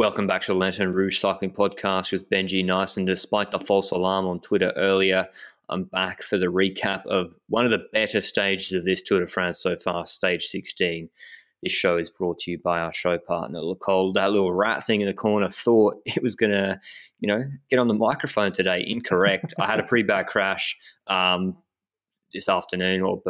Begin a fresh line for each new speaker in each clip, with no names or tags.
Welcome back to the Lanterne Rouge Cycling Podcast with Benji Naesen. And despite the false alarm on Twitter earlier, I'm back for the recap of one of the better stages of this Tour de France so far, stage 16. This show is brought to you by our show partner, Le Col. That little rat thing in the corner thought it was going to, you know, get on the microphone today. Incorrect. I had a pretty bad crash um, this afternoon or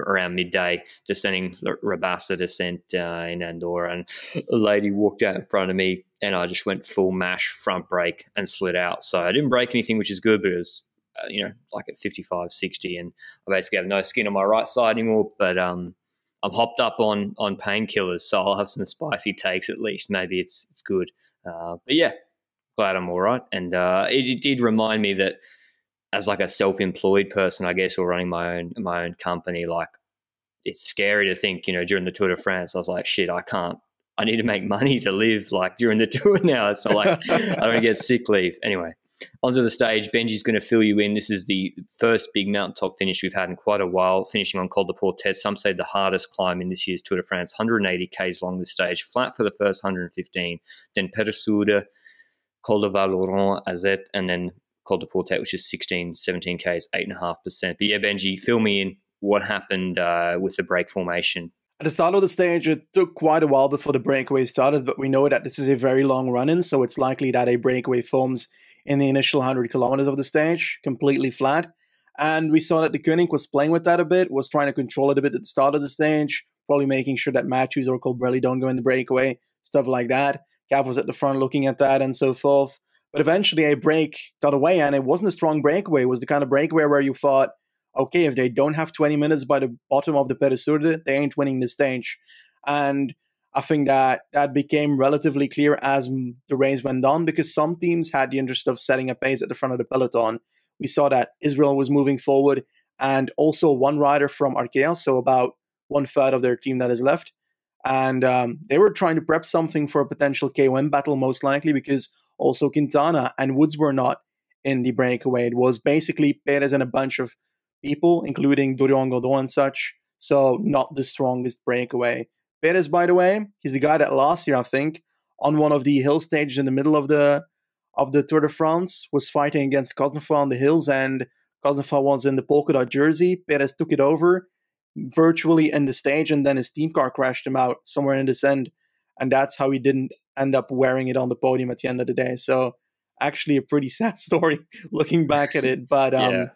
around midday, descending Rabassa descent uh, in Andorra, and a lady walked out in front of me, and I just went full mash front brake and slid out. So I didn't break anything, which is good, but it was, uh, you know, like at 55, 60, and I basically have no skin on my right side anymore. But um, I'm hopped up on on painkillers, so I'll have some spicy takes at least. Maybe it's it's good. Uh, but yeah, glad I'm all right. And uh, it, it did remind me that as like a self-employed person, I guess, or running my own my own company, like it's scary to think, you know, during the Tour de France, I was like, shit, I can't. I need to make money to live like during the tour now. It's not like I don't get sick leave. Anyway, onto the stage. Benji's going to fill you in. This is the first big mountaintop finish we've had in quite a while, finishing on Col de Portet. Some say the hardest climb in this year's Tour de France, 180 k's long this stage, flat for the first 115, then Peyresourde, Col de Val Azet, and then Col de Portet, which is 16, 17 Ks, 8.5%. But yeah, Benji, fill me in what happened uh, with the break formation.
At the start of the stage, it took quite a while before the breakaway started, but we know that this is a very long run in, so it's likely that a breakaway forms in the initial 100 kilometers of the stage, completely flat. And we saw that Deceuninck was playing with that a bit, was trying to control it a bit at the start of the stage, probably making sure that Matthews or Colbrelli don't go in the breakaway, stuff like that. Cav was at the front looking at that and so forth. But eventually a break got away, and it wasn't a strong breakaway. It was the kind of breakaway where you thought, okay, if they don't have 20 minutes by the bottom of the Peyresourde, they ain't winning the stage. And I think that that became relatively clear as the race went on because some teams had the interest of setting a pace at the front of the peloton. We saw that Israel was moving forward, and also one rider from Arkea, so about one third of their team that is left. And um, they were trying to prep something for a potential KOM battle, most likely, because also Quintana and Woods were not in the breakaway. It was basically Perez and a bunch of people, including Dorian Godon and such. So not the strongest breakaway. Perez, by the way, he's the guy that last year, I think, on one of the hill stages in the middle of the of the Tour de France, was fighting against Cosnefroy on the hills, and Cosnefroy was in the polka dot jersey. Perez took it over virtually in the stage, and then his team car crashed him out somewhere in this end, and that's how he didn't end up wearing it on the podium at the end of the day. So actually a pretty sad story looking back at it, but um, yeah.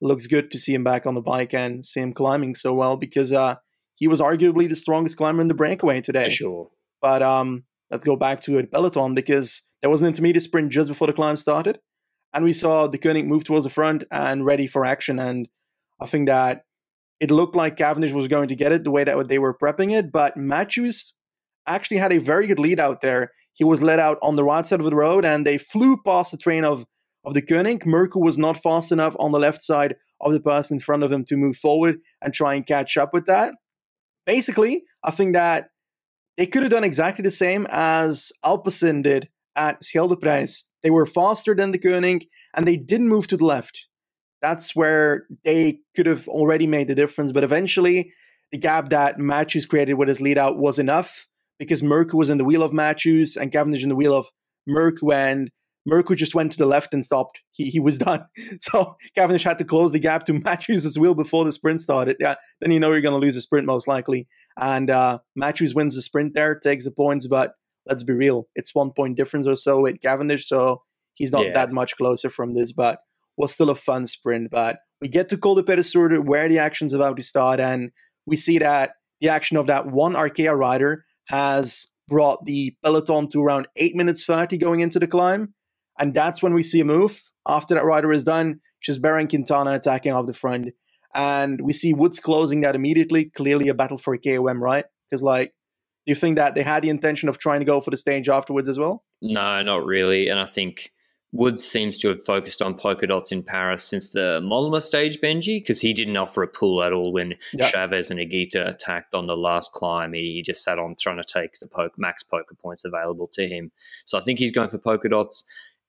looks good to see him back on the bike and see him climbing so well because uh, he was arguably the strongest climber in the breakaway today.
For sure.
But um, let's go back to it, Peloton because there was an intermediate sprint just before the climb started, and we saw Deceuninck move towards the front and ready for action. And I think that it looked like Cavendish was going to get it the way that they were prepping it, but Matthews actually had a very good lead out there. He was led out on the right side of the road and they flew past the train of, of Deceuninck. Mørkøv was not fast enough on the left side of the person in front of him to move forward and try and catch up with that. Basically, I think that they could have done exactly the same as Alpecin did at Scheldeprijs. They were faster than Deceuninck and they didn't move to the left. That's where they could have already made the difference. But eventually, the gap that Matthews created with his lead out was enough because Mørkøv was in the wheel of Matthews and Cavendish in the wheel of Mørkøv, and Mørkøv just went to the left and stopped. He he was done. So Cavendish had to close the gap to Matthews' wheel before the sprint started. Yeah, then you know you're going to lose a sprint most likely. And uh, Matthews wins the sprint there, takes the points, but let's be real, it's one point difference or so with Cavendish, so he's not yeah. that much closer from this. But was still a fun sprint. But we get to Col de Peyresourde where the action's about to start, and we see that the action of that one Arkea rider has brought the peloton to around 8 minutes 30 going into the climb. And that's when we see a move. After that rider is done, just Nairo Quintana attacking off the front. And we see Woods closing that immediately. Clearly a battle for a KOM, right? Because, like, do you think that they had the intention of trying to go for the stage afterwards as well?
No, not really. And I think Woods seems to have focused on polka dots in Paris since the Mollema stage, Benji, because he didn't offer a pull at all when yep. Chaves and Higuita attacked on the last climb. He just sat on trying to take the poke, max poker points available to him. So I think he's going for polka dots.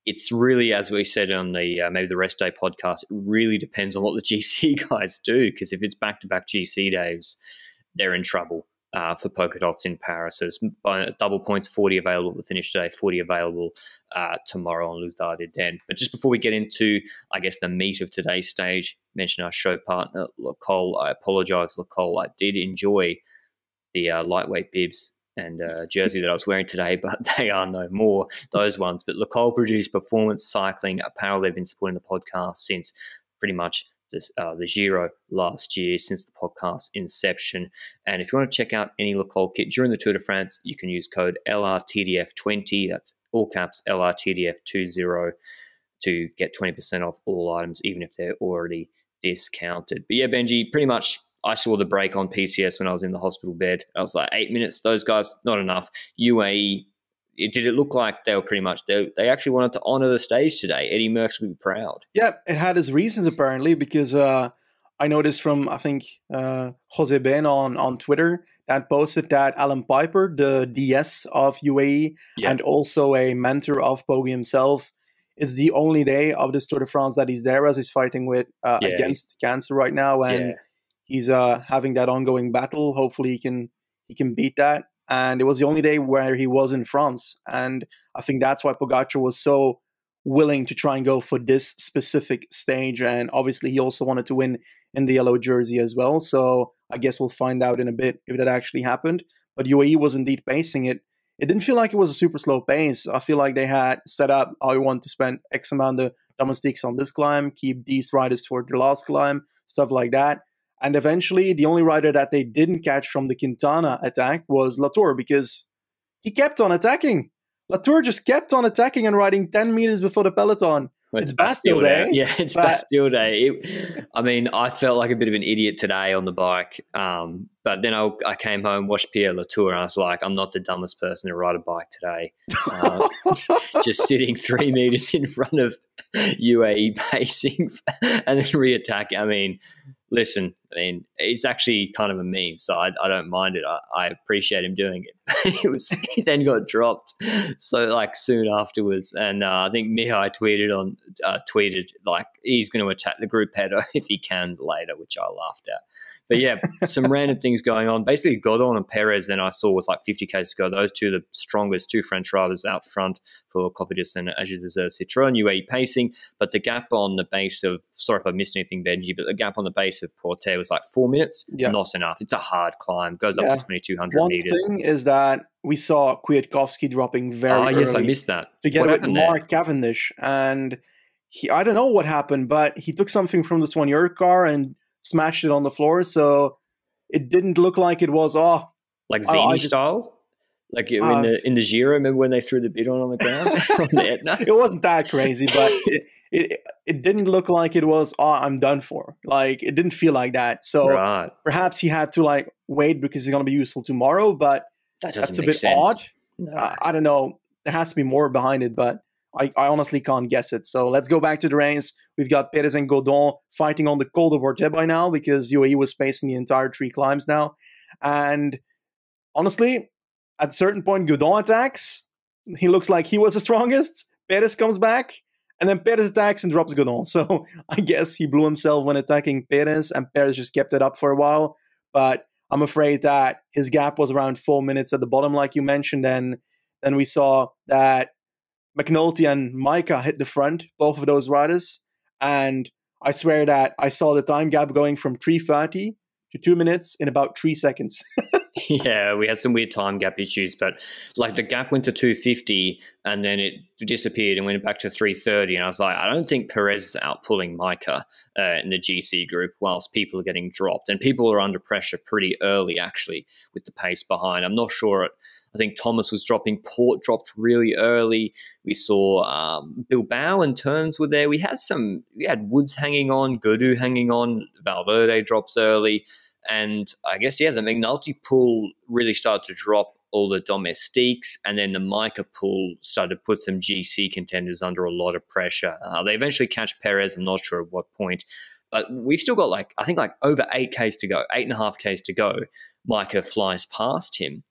It's really, as we said on the uh, maybe the rest day podcast, it really depends on what the GC guys do. Because if it's back to back GC days, they're in trouble. Uh, for polka dots in Paris. So there's double points, 40 available to finish today, 40 available uh, tomorrow on Luz Ardiden. But just before we get into, I guess, the meat of today's stage, mention our show partner, Le Col. I apologize, Le Col. I did enjoy the uh, lightweight bibs and uh, jersey that I was wearing today, but they are no more those ones. But Le Col produced performance cycling apparel. They've been supporting the podcast since pretty much this, uh, the Giro last year since the podcast inception. And if you want to check out any Le Col kit during the Tour de France, you can use code LRTDF20. That's all caps LRTDF20 to get 20% off all items, even if they're already discounted. But yeah, Benji, pretty much I saw the break on PCS when I was in the hospital bed. I was like, eight minutes, those guys, not enough. UAE it, did it look like they were pretty much they, they actually wanted to honor the stage today? Eddie Merckx would be proud.
Yeah, it had its reasons apparently because uh, I noticed from I think uh, Jose Ben on on Twitter that posted that Alan Piper, the DS of UAE, yeah. and also a mentor of Poggi himself. It's the only day of this Tour de France that he's there as he's fighting with uh, yeah, against cancer right now, and yeah. he's uh, having that ongoing battle. Hopefully, he can he can beat that and it was the only day where he was in France. And I think that's why Pogacar was so willing to try and go for this specific stage. And obviously, he also wanted to win in the yellow jersey as well. So I guess we'll find out in a bit if that actually happened. But UAE was indeed pacing it. It didn't feel like it was a super slow pace. I feel like they had set up, I want to spend X amount of domestiques on this climb, keep these riders toward the last climb, stuff like that. And eventually, the only rider that they didn't catch from the Quintana attack was Latour because he kept on attacking. Latour just kept on attacking and riding 10 meters before the peloton.
Well, it's, it's Bastille, Day. day. Yeah, it's but, Bastille Day. It, I mean, I felt like a bit of an idiot today on the bike. Um, but then I, I, came home, watched Pierre Latour, and I was like, I'm not the dumbest person to ride a bike today. Uh, just sitting three meters in front of UAE pacing and then re-attacking. I mean, listen, I mean, it's actually kind of a meme, so I, I don't mind it. I, I, appreciate him doing it. it was he then got dropped so like soon afterwards, and uh, I think Mihai tweeted on uh, tweeted like he's going to attack the group header if he can later, which I laughed at. But yeah, some random things going on. Basically, Godon and Perez. Then I saw with like 50k to go, those two the strongest two French riders out front for Cofidis and As You Deserve Citroen UAE pacing, but the gap on the base of sorry if I missed anything, Benji, but the gap on the base of Portet was like four minutes. Yeah. Not enough. It's a hard climb. Goes up yeah. to 2,200 meters.
One thing is that we saw Kwiatkowski dropping very Oh,
yes, I missed that.
Together with Mark there? Cavendish. And he, I don't know what happened, but he took something from the Swan car and smashed it on the floor. So it didn't look like it was, oh.
Like oh, Vini style? Like in uh, the in the Giro, remember when they threw the bidon on the ground? on
it wasn't that crazy, but it, it it didn't look like it was. Oh, I'm done for. Like it didn't feel like that. So right. perhaps he had to like wait because it's going to be useful tomorrow. But that that's a bit sense. odd. No. I, I, don't know. There has to be more behind it, but I, I honestly can't guess it. So let's go back to the race. We've got Perez and Godon fighting on the Col de Portet by now because UAE was spacing the entire three climbs now, and honestly, at a certain point, Godon attacks. He looks like he was the strongest. Perez comes back, and then Perez attacks and drops Godon. So I guess he blew himself when attacking Perez, and Perez just kept it up for a while. But I'm afraid that his gap was around four minutes at the bottom, like you mentioned. And then we saw that McNulty and Majka hit the front, both of those riders. And I swear that I saw the time gap going from 330 to two minutes in about three seconds.
yeah, we had some weird time gap issues, but like the gap went to 250 and then it disappeared and went back to 330. And I was like, I don't think Perez is out pulling Majka uh, in the GC group whilst people are getting dropped. And people are under pressure pretty early, actually, with the pace behind. I'm not sure. It, I think Thomas was dropping. Porte dropped really early. We saw um, Bilbao and Teuns were there. We had some, we had Woods hanging on, Gaudu hanging on, Valverde drops early. And I guess, yeah, the McNulty pool really started to drop all the domestiques, and then the Majka pool started to put some GC contenders under a lot of pressure. Uh, they eventually catch Perez. I'm not sure at what point, but we've still got like I think like over eight Ks to go, eight and a half Ks to go. Majka flies past him,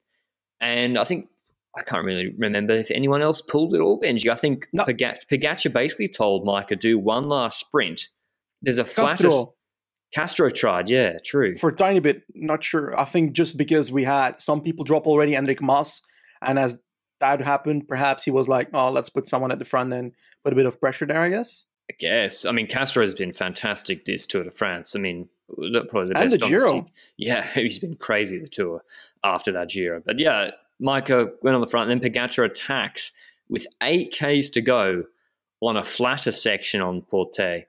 and I think I can't really remember if anyone else pulled it all, Benji. I think no. Pogacar basically told Majka do one last sprint. There's a. Castro tried, yeah, true.
For a tiny bit, not sure. I think just because we had some people drop already, Enric Mas, and as that happened, perhaps he was like, oh, let's put someone at the front and put a bit of pressure there, I guess.
I guess. I mean, Castro has been fantastic this Tour de France. I mean, probably the
and
best.
the Giro.
Yeah, he's been crazy the Tour after that Giro. But yeah, Majka went on the front, and then Pogacar attacks with eight Ks to go on a flatter section on Portet.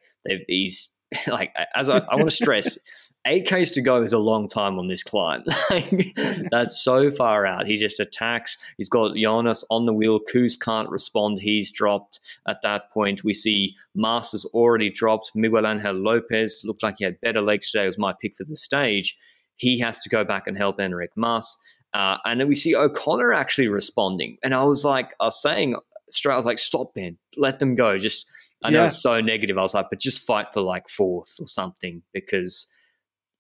He's like, as I, I want to stress, eight Ks to go is a long time on this climb. like, that's so far out. He just attacks. He's got Jonas on the wheel. Kuss can't respond. He's dropped at that point. We see Masters already dropped. Miguel Angel Lopez looked like he had better legs today. It was my pick for the stage. He has to go back and help Enric Mas. Uh, and then we see O'Connor actually responding. And I was like, I was saying straight, I was like, stop, Ben, let them go. Just, I know it's so negative. I was like, but just fight for like fourth or something because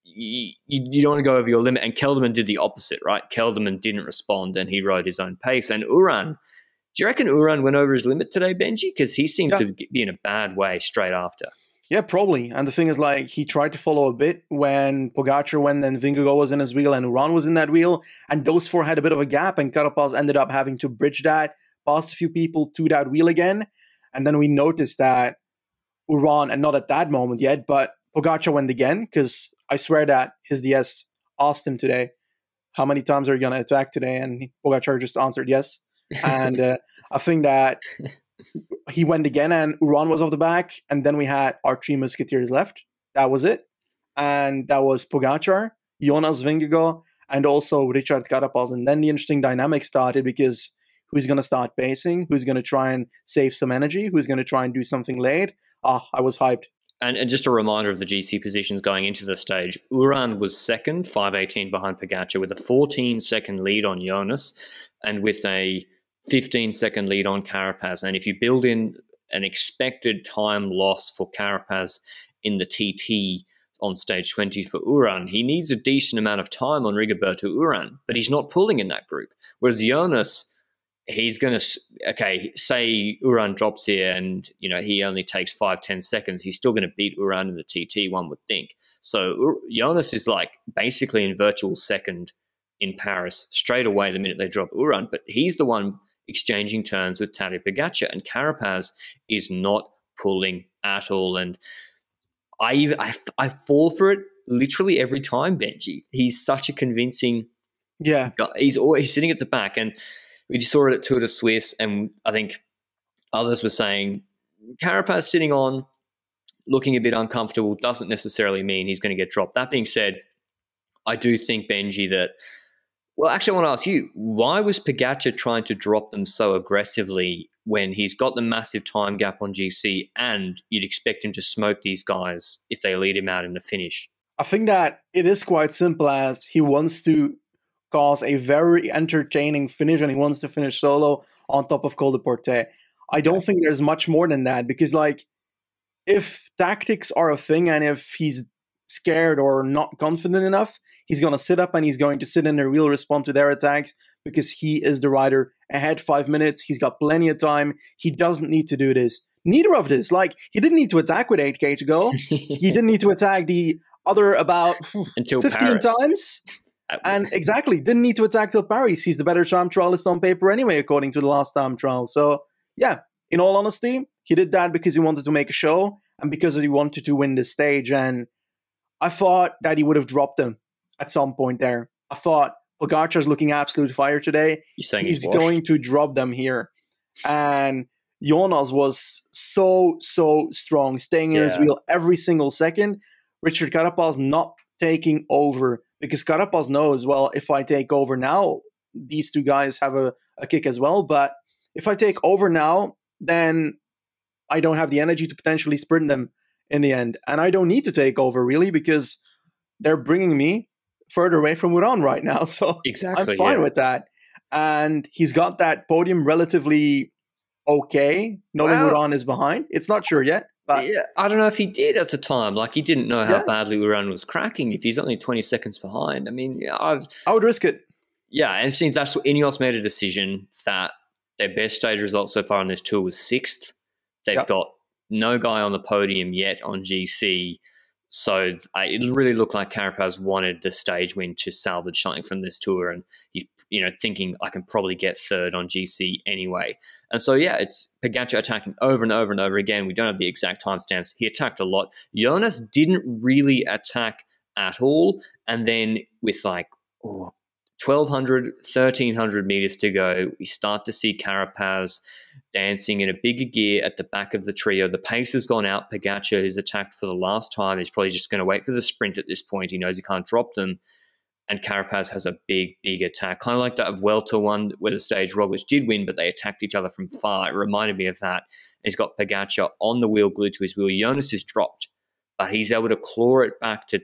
you, you don't want to go over your limit. And Kelderman did the opposite, right? Kelderman didn't respond and he rode his own pace. And Uran, do you reckon Uran went over his limit today, Benji? Because he seemed yeah. to be in a bad way straight after.
Yeah, probably. And the thing is, like, he tried to follow a bit when Pogacar went and Vingegaard was in his wheel and Uran was in that wheel. And those four had a bit of a gap, and Carapaz ended up having to bridge that, past a few people to that wheel again. And then we noticed that Uran, and not at that moment yet, but Pogacar went again, because I swear that his DS asked him today, how many times are you going to attack today? And Pogacar just answered yes. And uh, I think that he went again, and Uran was off the back, and then we had our three musketeers left. That was it, and that was Pogacar, Jonas Vingegaard, and also Richard Carapaz. And then the interesting dynamic started because who's going to start pacing? Who's going to try and save some energy? Who's going to try and do something late? Ah, I was hyped.
And, and, just a reminder of the GC positions going into the stage. Uran was second, 518 behind Pogacar, with a 14 second lead on Jonas, and with a 15 second lead on Carapaz. And if you build in an expected time loss for Carapaz in the TT on stage 20 for Uran, he needs a decent amount of time on Rigoberto Uran, but he's not pulling in that group. Whereas Jonas, he's going to, okay, say Uran drops here and, you know, he only takes five ten seconds, he's still going to beat Uran in the TT, one would think. So Jonas is like basically in virtual second in Paris straight away the minute they drop Uran, but he's the one exchanging turns with Tadej Pogacar, and Carapaz is not pulling at all. And I, even, I, I fall for it literally every time, Benji. He's such a convincing.
Yeah,
guy. he's always sitting at the back, and we just saw it at Tour de Suisse, and I think others were saying Carapaz sitting on, looking a bit uncomfortable, doesn't necessarily mean he's going to get dropped. That being said, I do think Benji that well, actually, I want to ask you why was Pogacar trying to drop them so aggressively when he's got the massive time gap on GC and you'd expect him to smoke these guys if they lead him out in the finish?
I think that it is quite simple as he wants to cause a very entertaining finish and he wants to finish solo on top of Col de Portet. I don't think there's much more than that because, like, if tactics are a thing and if he's scared or not confident enough, he's going to sit up and he's going to sit in there. We'll respond to their attacks because he is the rider ahead five minutes. He's got plenty of time. He doesn't need to do this. Neither of this. Like, he didn't need to attack with 8K to go. he didn't need to attack the other about Until 15 Paris. times. Uh, and exactly, didn't need to attack till Paris. He's the better time trialist on paper anyway, according to the last time trial. So, yeah, in all honesty, he did that because he wanted to make a show and because he wanted to win the stage. And I thought that he would have dropped them at some point there. I thought Pogacar's looking absolute fire today.
he's,
he's going to drop them here. And Jonas was so, so strong, staying in yeah. his wheel every single second. Richard Carapaz not taking over because Carapaz knows, well, if I take over now, these two guys have a, a kick as well. But if I take over now, then I don't have the energy to potentially sprint them in the end. And I don't need to take over really because they're bringing me further away from Uran right now. So
exactly,
I'm fine
yeah.
with that. And he's got that podium relatively okay, knowing well, Uran is behind. It's not sure yet. But
yeah, I don't know if he did at the time. Like he didn't know how yeah. badly Uran was cracking. If he's only 20 seconds behind, I mean, yeah, I've,
I would risk it.
Yeah, and since that's what Ineos made a decision that their best stage result so far on this tour was sixth. They've yep. got no guy on the podium yet on GC. So uh, it really looked like Carapaz wanted the stage win to salvage something from this tour, and he's you know thinking I can probably get third on GC anyway. And so yeah, it's Pogacar attacking over and over and over again. We don't have the exact timestamps. He attacked a lot. Jonas didn't really attack at all, and then with like oh, 1200, 1300 meters to go, we start to see Carapaz dancing in a bigger gear at the back of the trio. The pace has gone out. Pogacar is attacked for the last time. He's probably just going to wait for the sprint at this point. He knows he can't drop them. And Carapaz has a big, big attack, kind of like that of Welter one, where the stage Roglic did win, but they attacked each other from far. It reminded me of that. He's got Pogacar on the wheel, glued to his wheel. Jonas is dropped, but he's able to claw it back to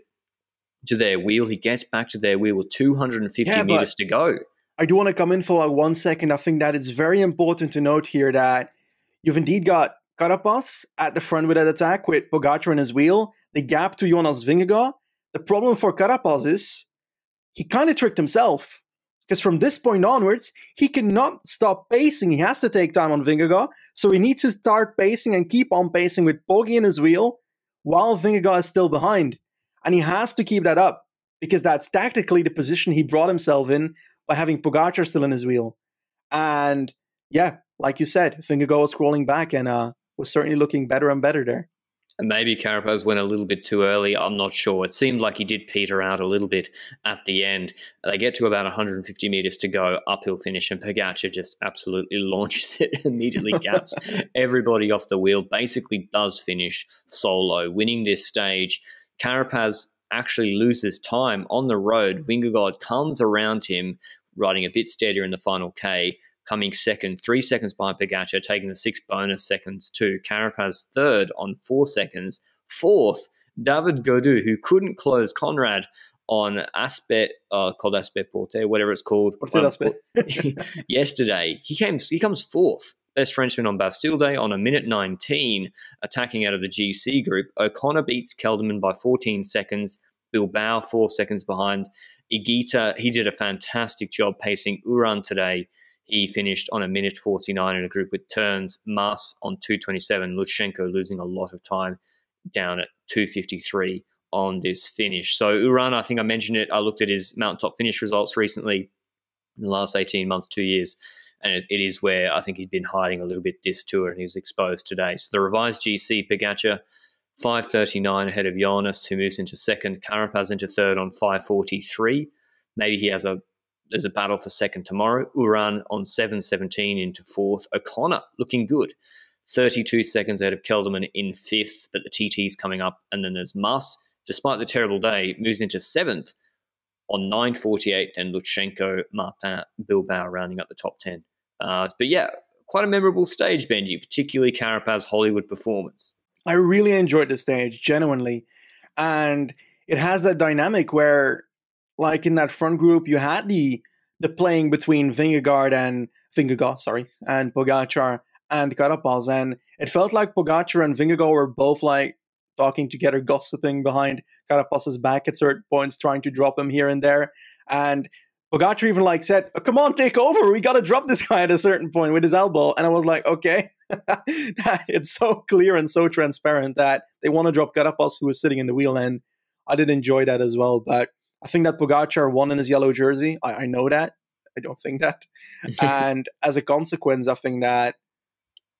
to their wheel. He gets back to their wheel with 250 yeah, meters to go.
I do want to come in for like one second. I think that it's very important to note here that you've indeed got Carapaz at the front with that attack with Pogacar in his wheel. The gap to Jonas Vingegaard. The problem for Carapaz is he kind of tricked himself because from this point onwards, he cannot stop pacing. He has to take time on Vingegaard. So he needs to start pacing and keep on pacing with Poggy in his wheel while Vingegaard is still behind. And he has to keep that up because that's tactically the position he brought himself in by having Pogacar still in his wheel. And yeah, like you said, Vingegaard was crawling back and uh, was certainly looking better and better there.
And maybe Carapaz went a little bit too early. I'm not sure. It seemed like he did peter out a little bit at the end. They get to about 150 meters to go, uphill finish, and Pogacar just absolutely launches it, immediately gaps everybody off the wheel, basically does finish solo, winning this stage. Carapaz actually loses time on the road. Vingegaard comes around him, riding a bit steadier in the final K, coming second, three seconds behind Pogacar, taking the six bonus seconds to Carapaz third on four seconds. Fourth, David Gaudu, who couldn't close Conrad on Aspet, uh, called Aspet Porte, whatever it's called. Um, yesterday, he came. He comes fourth Best Frenchman on Bastille Day on a minute 19, attacking out of the GC group. O'Connor beats Kelderman by 14 seconds. Bilbao four seconds behind. Higuita, he did a fantastic job pacing Uran today. He finished on a minute 49 in a group with Teuns. Mas on 227. Lutsenko losing a lot of time down at 253 on this finish. So Uran, I think I mentioned it. I looked at his mountaintop finish results recently in the last 18 months, two years and it, is where I think he'd been hiding a little bit this tour, and he was exposed today. So the revised GC Pogacar, 539 ahead of Jonas, who moves into second. Carapaz into third on 543. Maybe he has a there's a battle for second tomorrow. Uran on 717 into fourth. O'Connor looking good. 32 seconds ahead of Kelderman in fifth, but the TT's coming up. And then there's Mas, despite the terrible day, moves into seventh on 9.48 and Lutsenko, Martin, Bilbao rounding up the top 10. Uh, but yeah, quite a memorable stage, Benji, particularly Carapaz's Hollywood performance.
I really enjoyed the stage, genuinely. And it has that dynamic where, like in that front group, you had the the playing between Vingegaard and Vingegaard, sorry, and Pogacar and Carapaz, and it felt like Pogacar and Vingegaard were both like talking together, gossiping behind Carapaz's back at certain points, trying to drop him here and there. And Pogacar even like said, oh, "Come on, take over. We got to drop this guy at a certain point with his elbow." And I was like, "Okay." it's so clear and so transparent that they want to drop Carapaz, who was sitting in the wheel, and I did enjoy that as well. But I think that Pogacar won in his yellow jersey. I, I know that. I don't think that. and as a consequence, I think that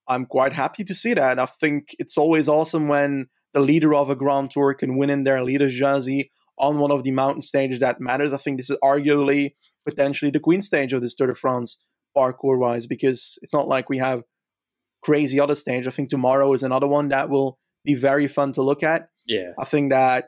I'm quite happy to see that. I think it's always awesome when the leader of a Grand Tour can win in their leader's jersey on one of the mountain stages that matters. I think this is arguably potentially the queen stage of this Tour de France parcours wise because it's not like we have crazy other stage. I think tomorrow is another one that will be very fun to look at.
Yeah.
I think that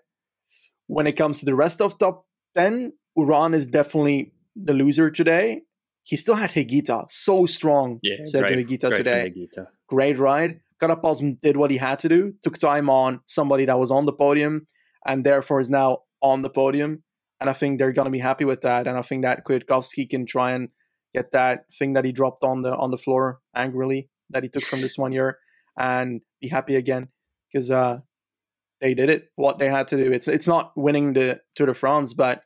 when it comes to the rest of top 10, Uran is definitely the loser today. He still had Higuita, so strong.
Yeah, Sergio
Higuita today. Higuita. Great ride. Carapaz did what he had to do, took time on somebody that was on the podium, and therefore is now on the podium. And I think they're going to be happy with that. And I think that Kwiatkowski can try and get that thing that he dropped on the on the floor angrily that he took from this one year and be happy again because uh, they did it what they had to do. It's it's not winning the Tour de France, but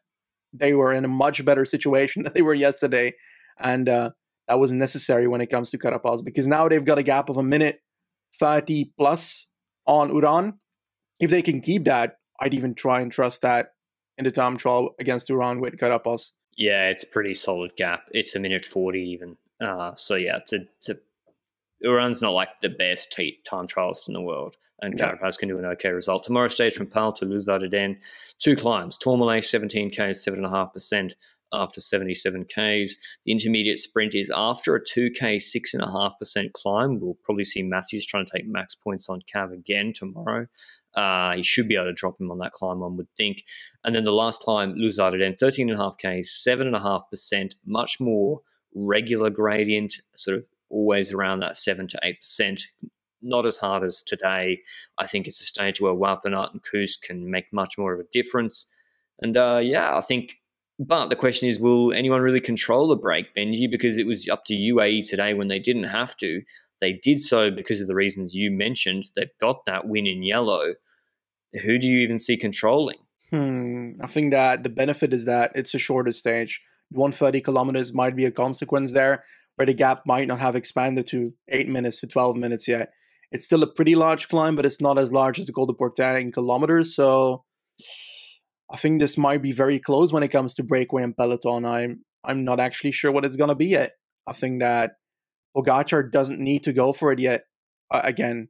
they were in a much better situation than they were yesterday, and uh, that was necessary when it comes to Carapaz because now they've got a gap of a minute 30 plus on Uran. If they can keep that, I'd even try and trust that in the time trial against Uran with Carapaz.
Yeah, it's a pretty solid gap. It's a minute 40 even. Uh, so, yeah, it's a, it's a Uran's not like the best t- time trialist in the world, and yeah. Carapaz can do an okay result. Tomorrow stage from Pau to Luz Ardiden, two climbs. Tourmalet 17k, 7.5% after 77 Ks. The intermediate sprint is after a 2K, 6.5% climb. We'll probably see Matthews trying to take max points on Cav again tomorrow. Uh, he should be able to drop him on that climb, one would think. And then the last climb, Luz Ardiden, 13.5 Ks, 7.5%, much more regular gradient, sort of always around that 7 to 8%. Not as hard as today. I think it's a stage where Aert and Kuss can make much more of a difference. And uh, yeah, I think but the question is, will anyone really control the break, Benji? Because it was up to UAE today when they didn't have to. They did so because of the reasons you mentioned. They've got that win in yellow. Who do you even see controlling?
Hmm. I think that the benefit is that it's a shorter stage. 130 kilometers might be a consequence there, where the gap might not have expanded to 8 minutes to 12 minutes yet. It's still a pretty large climb, but it's not as large as the Col de Portet in kilometers. So I think this might be very close when it comes to breakaway and peloton. I'm I'm not actually sure what it's gonna be yet. I think that Pogacar doesn't need to go for it yet. Uh, again,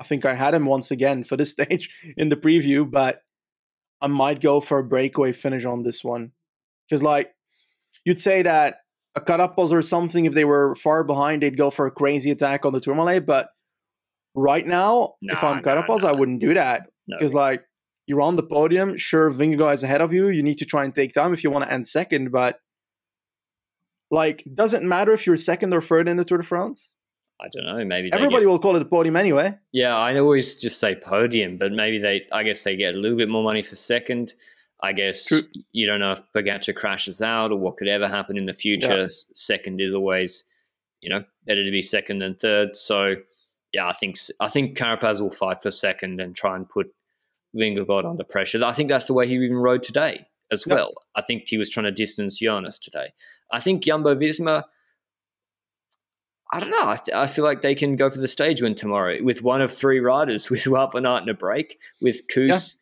I think I had him once again for this stage in the preview, but I might go for a breakaway finish on this one because, like, you'd say that a Carapaz or something, if they were far behind, they'd go for a crazy attack on the Tourmalet. But right now, nah, if I'm Carapaz, nah, nah. I wouldn't do that because, no. like, you're on the podium. Sure, Vingegaard is ahead of you. You need to try and take time if you want to end second, but like, doesn't matter if you're second or third in the Tour de France?
I don't know. Maybe
everybody get, will call it the podium anyway.
Yeah, I always just say podium, but maybe they. I guess they get a little bit more money for second. I guess True. you don't know if Pogacar crashes out or what could ever happen in the future. Yeah. Second is always, you know, better to be second than third. So, yeah, I think I think Carapaz will fight for second and try and put Vingegaard under pressure. I think that's the way he even rode today as yep. well. I think he was trying to distance Jonas today. I think Jumbo Visma. I don't know. I, I, feel like they can go for the stage win tomorrow with one of three riders with van Aert in a break, with Kuss,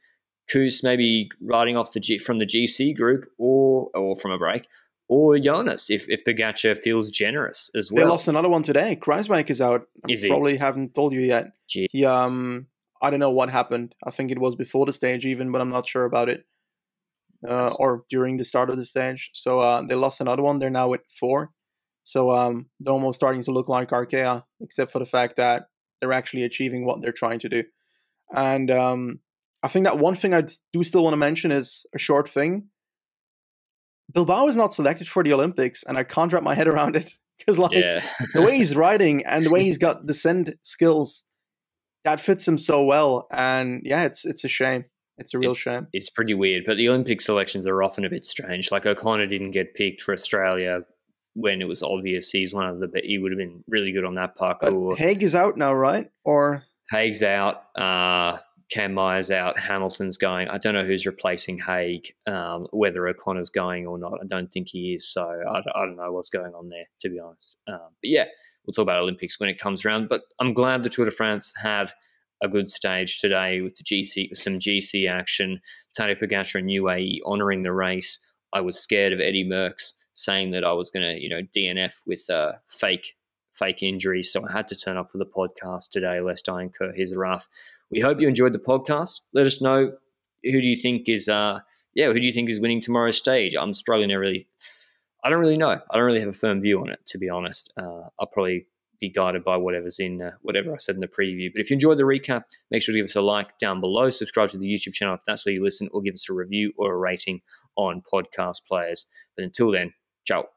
yeah. Maybe riding off the G, from the GC group or or from a break, or Jonas if if Pogacar feels generous as well.
They lost another one today. Kruijswijk is out. I is probably he? haven't told you yet. Gee. He um I don't know what happened. I think it was before the stage even, but I'm not sure about it. Uh, or during the start of the stage. So uh, they lost another one. They're now at four. So um, they're almost starting to look like Arkea, except for the fact that they're actually achieving what they're trying to do. And um, I think that one thing I do still want to mention is a short thing. Bilbao is not selected for the Olympics, and I can't wrap my head around it because, like, yeah. the way he's riding and the way he's got descent skills that fits him so well. And yeah, it's it's a shame. It's a real
it's,
shame.
It's pretty weird, but the Olympic selections are often a bit strange. Like O'Connor didn't get picked for Australia when it was obvious he's one of the he would have been really good on that parcours.
But Haig is out now, right? Or
Haig's out. Uh, Cam Meyer's out. Hamilton's going. I don't know who's replacing Haig. Um, whether O'Connor's going or not, I don't think he is. So I, I don't know what's going on there, to be honest. Um, but yeah, we'll talk about Olympics when it comes around. But I'm glad the Tour de France had a good stage today with the GC, with some GC action. Tadej Pogacar and UAE honouring the race. I was scared of Eddie Merckx saying that I was going to, you know, DNF with a fake fake injury, so I had to turn up for the podcast today, lest I incur his wrath. We hope you enjoyed the podcast. Let us know who do you think is, uh, yeah, who do you think is winning tomorrow's stage? I'm struggling to really I don't really know. I don't really have a firm view on it, to be honest. Uh, I'll probably be guided by whatever's in uh, whatever I said in the preview. But if you enjoyed the recap, make sure to give us a like down below, subscribe to the YouTube channel if that's where you listen, or give us a review or a rating on podcast players. But until then, ciao.